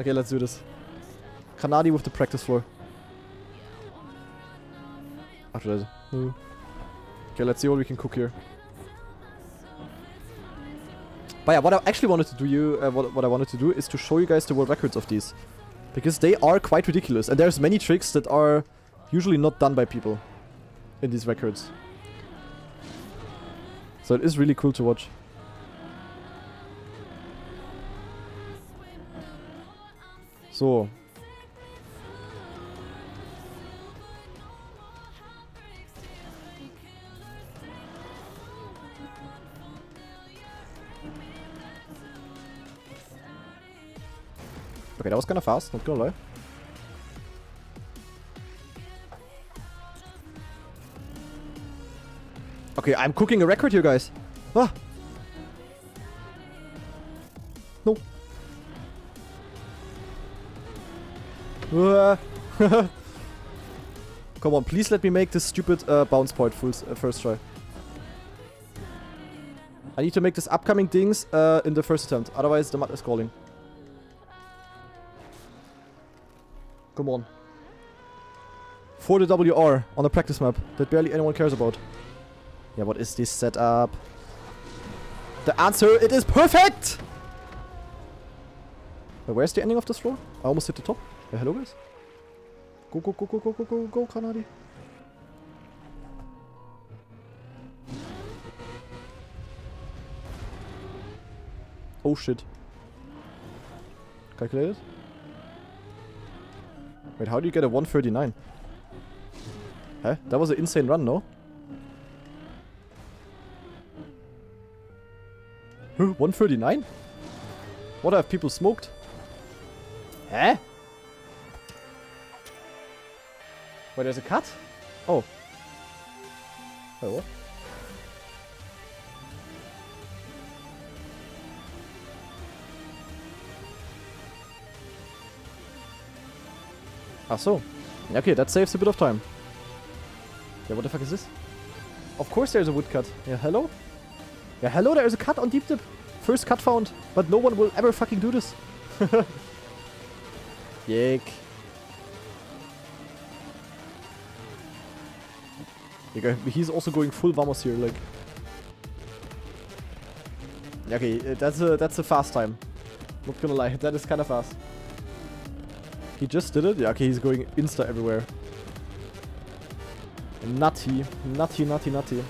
Okay, let's do this. GranaDy with the practice floor. After that. Hmm. Okay, let's see what we can cook here. But yeah, what I actually wanted to do you, uh, what, what I wanted to do is to show you guys the world records of these. Because they are quite ridiculous. And there's many tricks that are usually not done by people in these records. So it is really cool to watch. So. Okay, that was kind of fast, not gonna lie. Okay, I'm cooking a record here, guys. Ah! No. Come on, please let me make this stupid uh, bounce point full uh, first try. I need to make this upcoming things uh, in the first attempt, otherwise the mud is calling. Come on. For the WR on a practice map that barely anyone cares about. Yeah, what is this setup? The answer, it is perfect! Where's the ending of this floor? I almost hit the top. Yeah, hello guys. Go, go, go, go, go, go, go, go, Kanadi. Oh shit. Calculated? Wait, how do you get a 139? Huh? That was an insane run, no? Huh? 139? What have people smoked? Huh? Wait, there's a cut? Oh. Wait, what? So. Okay, that saves a bit of time. Yeah, what the fuck is this? Of course there's a woodcut. Yeah, hello? Yeah, hello, there's a cut on Deep Dip. First cut found, but no one will ever fucking do this. Yik. He's also going full Vamos here, like. Okay, uh, that's a that's a fast time. Not gonna lie, that is kind of fast. He just did it? Yeah, okay, he's going insta everywhere. Nutty. Nutty, nutty, nutty.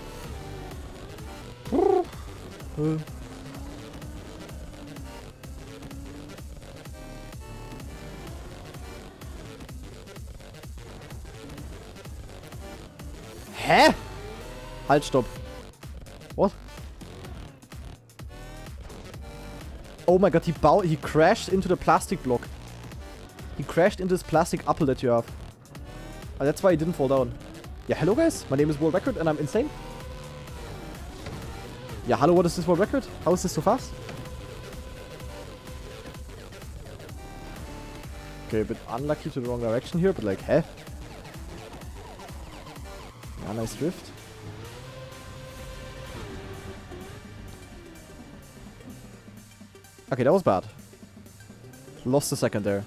Hä? Halt, stopp. What? Oh my god, he bow he crashed into the plastic block. He crashed into this plastic apple that you have. And that's why he didn't fall down. Yeah, hello guys, my name is World Record and I'm insane. Yeah, hello, what is this world record? How is this so fast? Okay, a bit unlucky to the wrong direction here, but like, heh? Yeah, nice drift. Okay, that was bad. Lost a second there.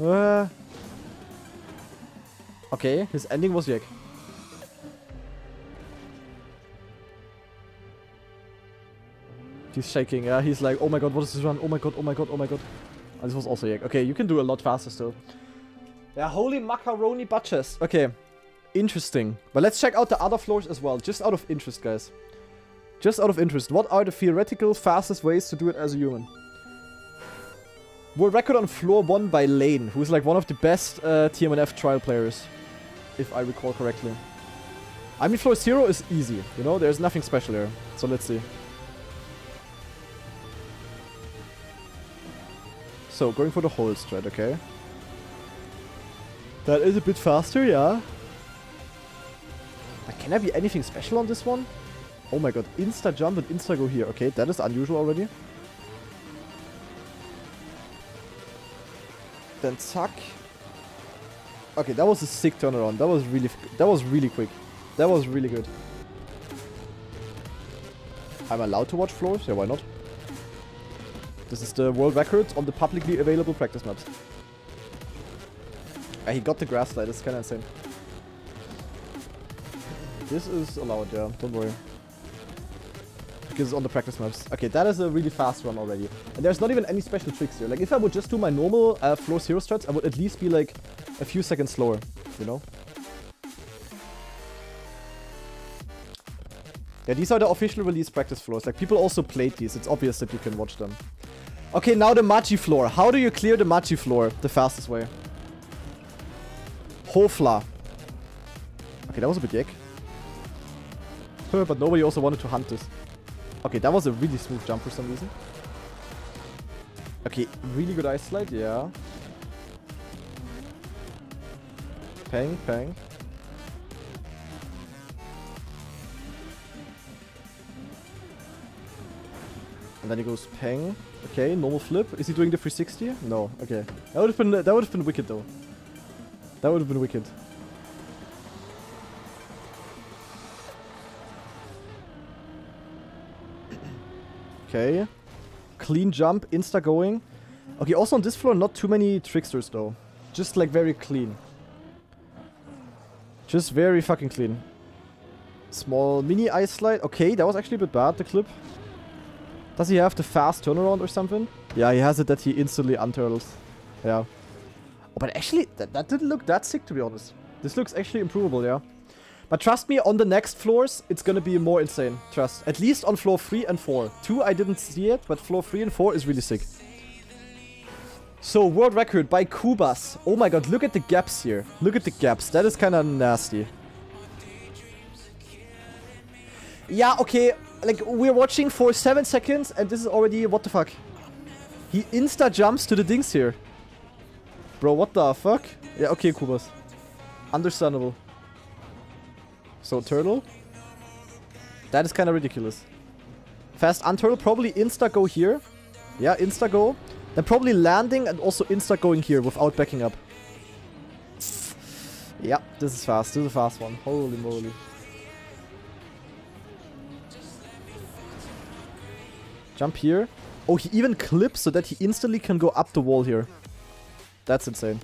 Uh, okay, his ending was Yak. He's shaking. He's like, oh my god, what is this run? Oh my god, oh my god, oh my god. Oh, this was also Yak. Okay, you can do a lot faster still. Yeah, holy macaroni butchers. Okay, interesting. But let's check out the other floors as well, just out of interest, guys. Just out of interest, what are the theoretical fastest ways to do it as a human? World record on floor 1 by Lane, who's like one of the best uh, TMNF trial players, if I recall correctly. I mean, floor 0 is easy, you know, there's nothing special here. So let's see. So, going for the whole strat, okay. That is a bit faster, yeah. But can there be anything special on this one? Oh my god, insta jump and insta go here. Okay, that is unusual already. Then suck. Okay, that was a sick turnaround. That was really, that was really quick. That was really good. I'm allowed to watch floors? Yeah, why not? This is the world record on the publicly available practice maps. Ah, he got the grass slide, it's kinda insane. This is allowed, yeah, don't worry. Because it's on the practice maps. Okay, that is a really fast run already. And there's not even any special tricks here. Like, if I would just do my normal uh, floor zero strats, I would at least be like a few seconds slower, you know? Yeah, these are the official release practice floors. Like, people also played these. It's obvious that you can watch them. Okay, now the Machi floor. How do you clear the Machi floor the fastest way? Hofla. Okay, that was a bit yak. but nobody also wanted to hunt this. Okay, that was a really smooth jump for some reason. Okay, really good ice slide, yeah. Peng, peng. And then he goes peng. Okay, normal flip. Is he doing the 360? No. Okay. That would have been that would have been wicked though. That would have been wicked. okay. Clean jump, insta going. Okay, also on this floor, not too many tricksters though. Just like very clean. Just very fucking clean. Small mini ice slide. Okay, that was actually a bit bad, the clip. Does he have the fast turnaround or something? Yeah, he has it that he instantly unturtles. Yeah. Oh, but actually, that, that didn't look that sick, to be honest. This looks actually improvable, yeah. But trust me, on the next floors, it's gonna be more insane. Trust. At least on floor 3 and 4. 2, I didn't see it, but floor 3 and 4 is really sick. So, world record by Kubas. Oh my god, look at the gaps here. Look at the gaps. That is kind of nasty. Yeah, okay like, we're watching for 7 seconds and this is already... What the fuck? He insta-jumps to the dings here. Bro, what the fuck? Yeah, okay, Kubas. Understandable. So, turtle? That is kind of ridiculous. Fast unturtle, probably insta-go here. Yeah, insta-go. Then probably landing and also insta-going here without backing up. Yeah, this is fast. This is a fast one. Holy moly. Jump here. Oh, he even clips so that he instantly can go up the wall here. That's insane.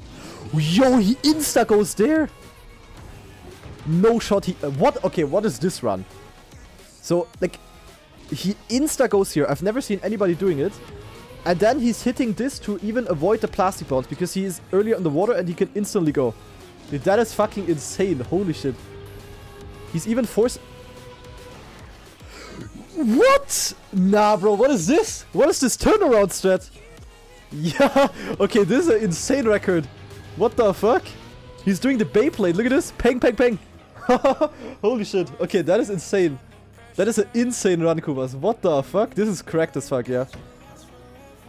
Yo, he insta goes there. No shot. He uh, what? Okay, what is this run? So like, he insta goes here. I've never seen anybody doing it. And then he's hitting this to even avoid the plastic bounce because he is earlier in the water and he can instantly go. Dude, that is fucking insane. Holy shit. He's even forced... What? Nah, bro, what is this? What is this turnaround strat? Yeah, okay, this is an insane record. What the fuck? He's doing the Beyblade. Look at this. Peng, peng, peng. Holy shit. Okay, that is insane. That is an insane run, Kubas. What the fuck? This is cracked as fuck, yeah.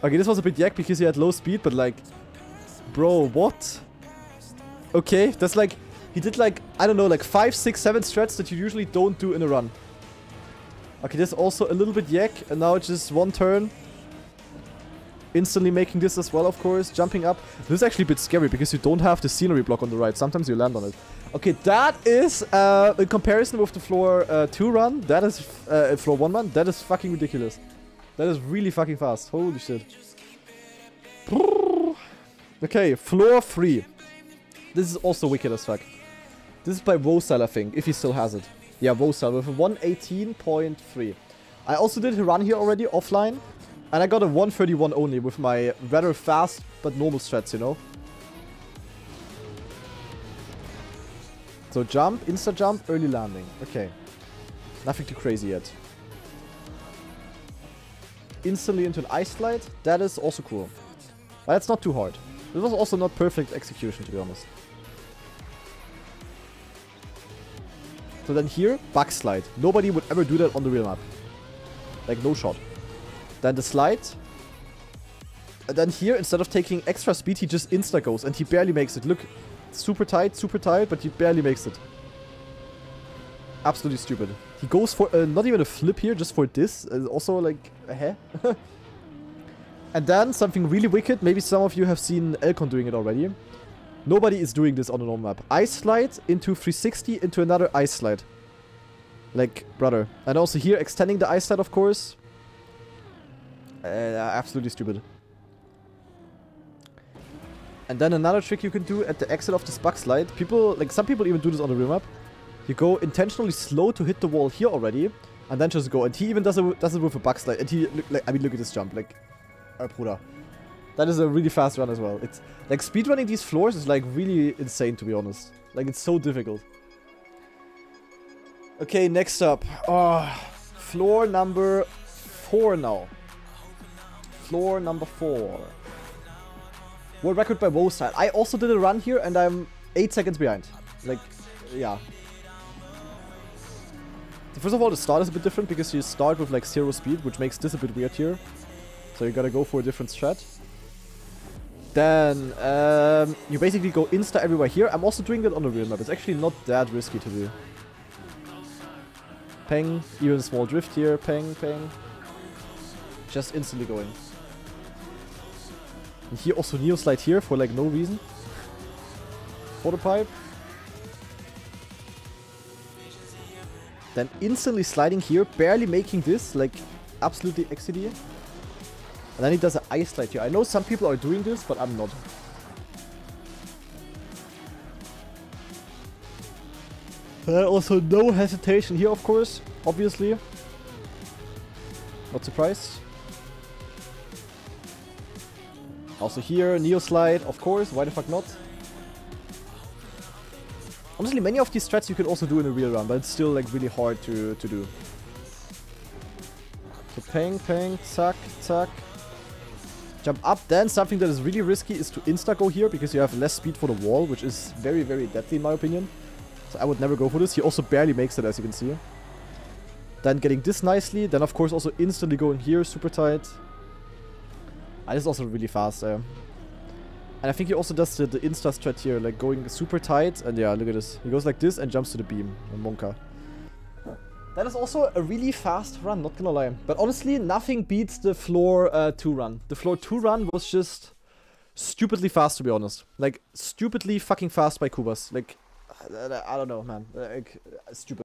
Okay, this was a bit yak because he had low speed, but like... Bro, what? Okay, that's like... He did like, I don't know, like 5, 6, 7 strats that you usually don't do in a run. Okay, this also a little bit yak, and now it's just one turn. Instantly making this as well, of course. Jumping up. This is actually a bit scary because you don't have the scenery block on the right. Sometimes you land on it. Okay, that is, uh, in comparison with the floor uh, 2 run, that is, uh, floor 1 run, that is fucking ridiculous. That is really fucking fast. Holy shit. Okay, floor 3. This is also wicked as fuck. This is by Rosal, I think, if he still has it. Yeah, Vosa with a 118.3. I also did a run here already offline. And I got a 131 only with my rather fast but normal strats, you know. So jump, insta jump, early landing. Okay. Nothing too crazy yet. Instantly into an ice slide. That is also cool. But that's not too hard. It was also not perfect execution, to be honest. So then here, backslide. Nobody would ever do that on the real map. Like, no shot. Then the slide. And then here, instead of taking extra speed, he just insta goes. And he barely makes it. Look, super tight, super tight, but he barely makes it. Absolutely stupid. He goes for uh, not even a flip here, just for this. Uh, also, like, a hair. and then something really wicked. Maybe some of you have seen Elconn doing it already. Nobody is doing this on a normal map. Ice slide into 360 into another ice slide. Like, brother. And also here, extending the ice slide, of course. Uh, absolutely stupid. And then another trick you can do at the exit of this bug slide. People, like some people even do this on the real map. You go intentionally slow to hit the wall here already, and then just go. And he even does it, does it with a bug slide. And he, like, I mean, look at this jump, like, uh, Bruder. That is a really fast run as well. It's like speedrunning these floors is like really insane to be honest. Like it's so difficult. Okay, next up. Oh, floor number four now. Floor number four. World record by WoW style. I also did a run here and I'm 8 seconds behind. Like, yeah. First of all, the start is a bit different because you start with like zero speed, which makes this a bit weird here. So you gotta go for a different strat. Then um, you basically go insta everywhere here. I'm also doing that on the real map. It's actually not that risky to do. Peng, even a small drift here. Peng, peng. Just instantly going. And here also Neo slide here for like no reason. For the pipe. Then instantly sliding here, barely making this, like absolutely XCD. And then he does an ice slide here. I know some people are doing this, but I'm not. Also no hesitation here, of course. Obviously. Not surprised. Also here, Neo Slide, of course. Why the fuck not? Honestly, many of these strats you can also do in a real run, but it's still like really hard to, to do. So ping, ping, zack, zack. Jump up. Then something that is really risky is to insta-go here because you have less speed for the wall, which is very, very deadly in my opinion. So I would never go for this. He also barely makes it, as you can see. Then getting this nicely. Then, of course, also instantly going here, super tight. This is also really fast. And I think he also does the, the insta strat here, like going super tight. And yeah, look at this. He goes like this and jumps to the beam. Monka. That is also a really fast run, not gonna lie. But honestly, nothing beats the floor uh, 2 run. The floor 2 run was just stupidly fast, to be honest. Like, stupidly fucking fast by Kubas. Like, I don't know, man. Like, stupid.